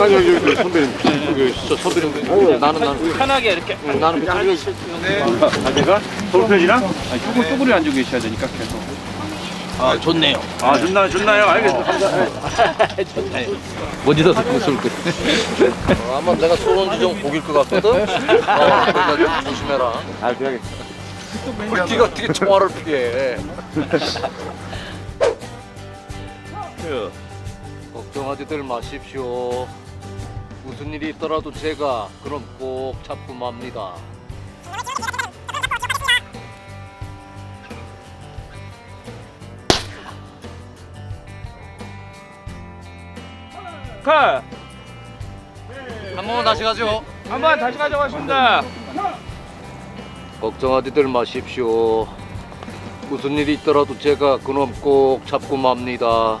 아니 여기 여기 선배님 여기 저 선배님 나는 나는 편하게 이렇게. 응, 나는 그냥 이거 아, 내가? 돌편이랑? 아니, 조금 쪼그려 앉고 계셔야 되니까 계속. 아 좋네요. 아, 좋나요? 좋나요? 알겠습니다. 먼지다 술 그. 어, 아마 내가 손원지 좀 고길 것 같거든. 어, 그러니까 좀 조심해라. 아, 그래야겠 네가 어떻게 총알을 피해? 걱정하지들 마십시오. 무슨 일이 있더라도 제가 그럼 꼭 잡고 맙니다. 가! 한 번만 다시 가죠. 한 번 다시 가져가겠습니다. 걱정하지들 마십시오. 무슨 일이 있더라도 제가 그놈 꼭 잡고 맙니다.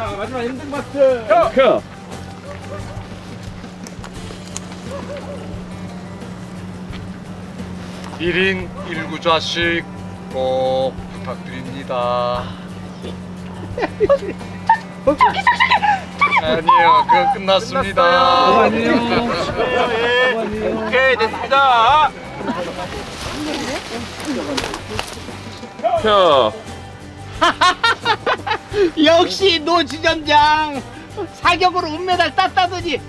자, 마지막 인증 마트. 가! 일인일구 좌식 꼭 부탁드립니다. 아니요, 그건 끝났습니다. 오케이, 됐습니다. 펴. 역시 노 지점장 사격으로 은메달 땄다더니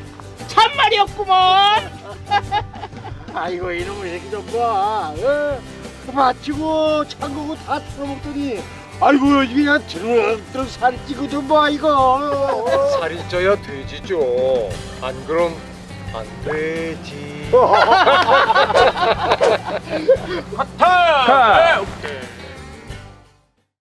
참말이었구먼. 아이고 이놈의 새끼 좀 봐. 어? 마치고 창고고 다 털어먹더니 아이고 이게 그냥 드르륵 살 찌고 좀봐 이거. 살이 쪄야 돼지죠. 안 그럼 안 되지. 가!